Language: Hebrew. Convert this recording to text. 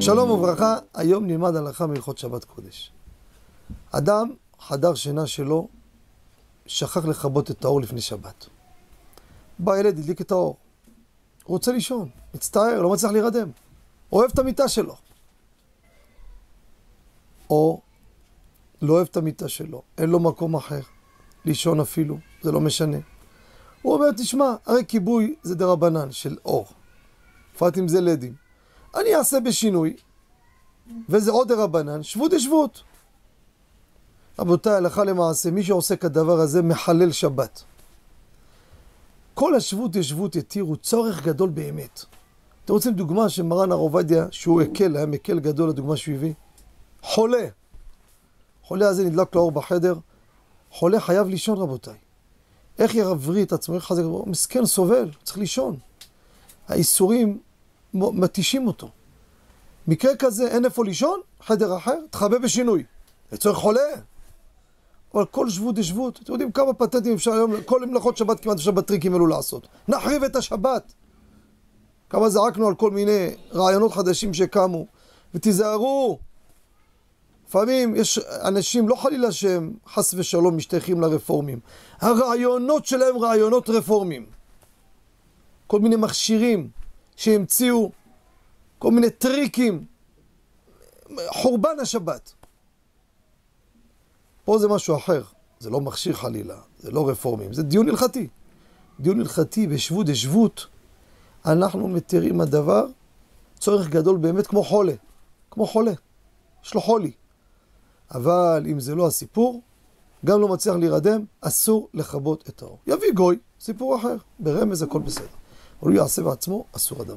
שלום וברכה, היום נלמד הלכה מהלכות שבת קודש. אדם, חדר שינה שלו, שכח לכבות את האור לפני שבת. בא ילד, הדליק את האור. הוא רוצה לישון, מצטער, לא מצליח להירדם. אוהב את המיטה שלו. או לא אוהב את המיטה שלו, אין לו מקום אחר, לישון אפילו, זה לא משנה. הוא אומר, תשמע, הרי כיבוי זה דרבנן של אור. בפרט אם זה לדים. אני אעשה בשינוי, וזה עוד דרבנן, שבות דשבות. רבותיי, הלכה למעשה, מי שעושה כדבר הזה מחלל שבת. כל השבות דשבות התירו צורך גדול באמת. אתם רוצים דוגמה שמרן הר עובדיה, שהוא הקל, היה מקל גדול לדוגמה שהוא הביא? חולה. חולה הזה נדלק לו אור בחדר, חולה חייב לישון רבותיי. איך יבריא את עצמו, איך חזק, מסכן סובל, צריך לישון. האיסורים מתישים אותו. מקרה כזה, אין איפה לישון, חדר אחר, תחבא בשינוי. לצורך חולה. אבל כל שבות דשבות, אתם יודעים כמה פתטים אפשר היום, כל מלאכות שבת כמעט אפשר בטריקים אלו לעשות. נחריב את השבת. כמה זעקנו על כל מיני רעיונות חדשים שקמו. ותיזהרו, לפעמים יש אנשים, לא חלילה שהם חס ושלום משתייכים לרפורמים. הרעיונות שלהם רעיונות רפורמים. כל מיני מכשירים שהמציאו, כל מיני טריקים. חורבן השבת. פה זה משהו אחר, זה לא מכשיר חלילה, זה לא רפורמים, זה דיון הלכתי. דיון הלכתי בשבות דשבות, אנחנו מתירים הדבר, צורך גדול באמת כמו חולה, כמו חולה, יש לו חולי. אבל אם זה לא הסיפור, גם לא מצליח להירדם, אסור לכבות את האור. יביא גוי, סיפור אחר, ברמז הכל בסדר. הוא יעשה בעצמו, אסור הדבר.